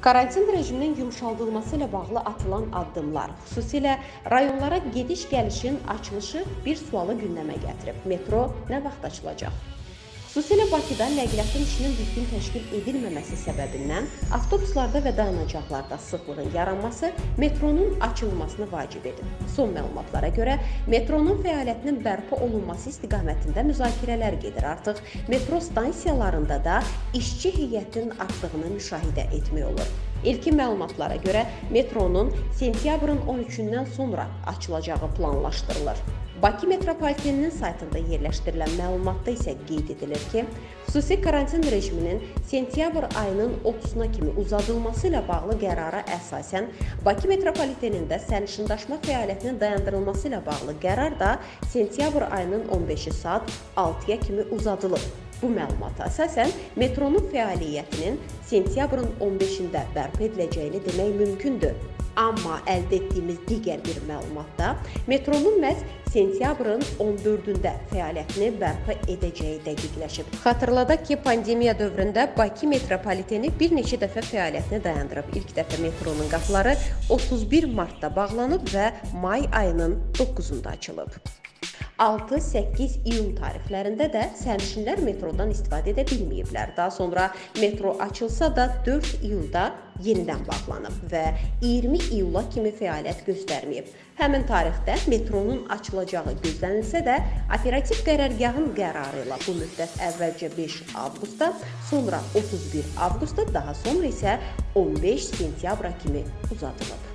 Karantin rejiminin yumşaldılması ilə bağlı atılan addımlar, xüsusilə rayonlara gediş-gəlişin açılışı bir sualı gündəmə gətirib. Metro nə vaxt açılacaq? Xüsusilə Bakıda nəqliyyatın işinin düzgün təşkil edilməməsi səbəbindən avtobuslarda və dayanacaqlarda sıxlığın yaranması metronun açılmasını vacib edir. Son məlumatlara görə metronun fəaliyyətinin bərpa olunması istiqamətində müzakirələr gedir. Artıq metro stansiyalarında da işçi heyətinin artdığını müşahidə etmək olur. İlkin məlumatlara görə metronun sentyabrın 13-dən sonra açılacağı planlaşdırılır. Bakı metropoliteninin saytında yerləşdirilən məlumatda isə qeyd edilir ki, xüsusi karantin rejiminin sentyabr ayının 30-na kimi uzadılması ilə bağlı qərara əsasən Bakı metropolitenində sərnişindaşıma fəaliyyətinin dayandırılması ilə bağlı qərar da sentyabr ayının 15-i saat 6-ya kimi uzadılıb. Bu məlumata əsasən metronun fəaliyyətinin sentyabrın 15-də bərpa ediləcəyini demək mümkündür. Amma əldə etdiyimiz digər bir məlumatda metronun məhz sentyabrın 14-də fəaliyyətini bərpa edəcəyi dəqiqləşib. Xatırladaq ki, pandemiya dövründə Bakı metropoliteni bir neçə dəfə fəaliyyətini dayandırıb. İlk dəfə metronun qapıları 31 martda bağlanıb və may ayının 9-unda açılıb. 6-8 iyun tarixlərində də sərnişinlər metrodan istifadə edə bilməyiblər. Daha sonra metro açılsa da 4 iyulda yenidən bağlanıb və 20 iyula kimi fəaliyyət göstərməyib. Həmin tarixdə metronun açılacağı gözlənilsə də, operativ qərargahın qərarı ilə bu müddət əvvəlcə 5 avqustda, sonra 31 avqustda, daha sonra isə 15 sentyabra kimi uzadılıb.